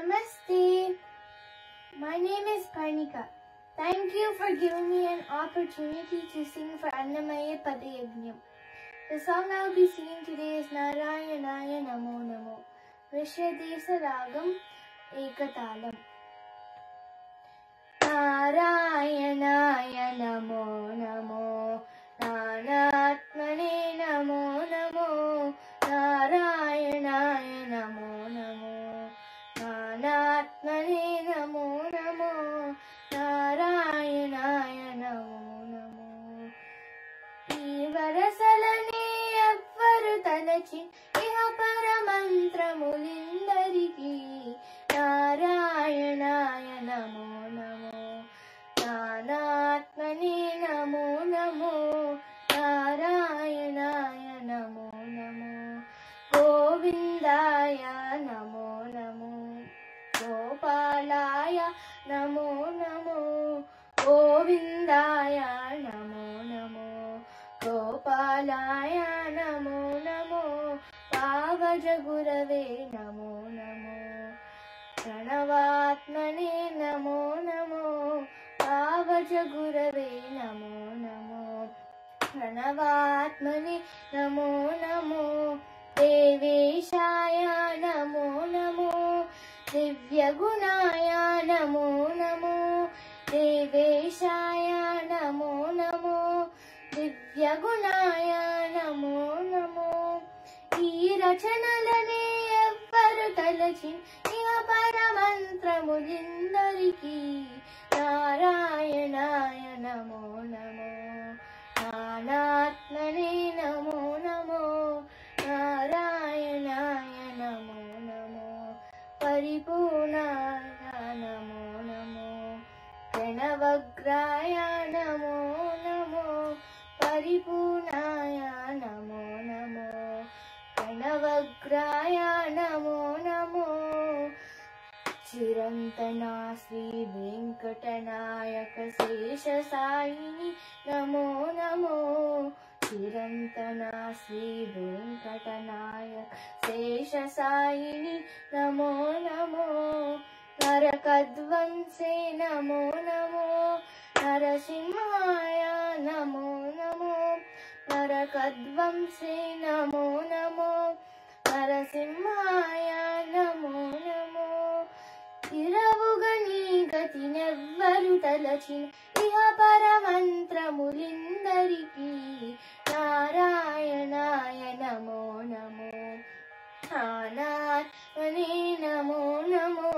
Namaste. My name is Parnika. Thank you for giving me an opportunity to sing for Annamaya Padayagnam. The song I will be singing today is Narayanaya Namo Namo, Vishyadesa Ragam Ekatalam. Narayanaya Namo Namo పరమాత్మనే నమో నమో నారాయణాయ నమో. నమో ఈ వరసలనే ఎవ్వరు తలచి ఇహ పరమంత్రములిందరికీ నారాయణాయ నమో. నమో నానాత్మనే నమో నమో నారాయణాయ నమో నమో. గోవిందాయ लाय नमो नमो गोविन्दाय नमो नमो गोपालाय नमो नमो पावजगुरवे नमो नमो प्रणवात्मने नमो नमो कावज गुरवे नमो नमो प्रणवात्मने नमो नमो देवेशाय नमो नमो दिव्यगुणाय नमो नमो ఈ రచనలనే ఎవ్వరు తలచి ఇహ పరమంత్రములిందరికీ నారాయణాయ నమో నమో నానాత్మనే నమో నమో నారాయణాయ నమో నమో పరిపూర్ణాయ నమో నమో वग्राय नमो नमो परिपूर्णाय नमो नमो प्रणवग्राय नमो। नमो चिरन्तना श्रीवेङ्कटनायकशेषसायिनि शेषसायिनि नमो नमो। चिरन्तनाश्री भेङ्कटनायकेषयिनि नमो नमो। వెంకటనాయక శేష సాయిని నమో నమో నరకధ్వంసే నమో నమో నరసింహాయ నమో నమో నరకధ్వంసే నమో నమో నరసింహాయ నమో నమో ఇరవుగా నీ గతినెవ్వరు తలచిన ఇహ పరమంత్రములిందరికీ నారాయణాయ నమో నమో నానాత్మనే నమో నమో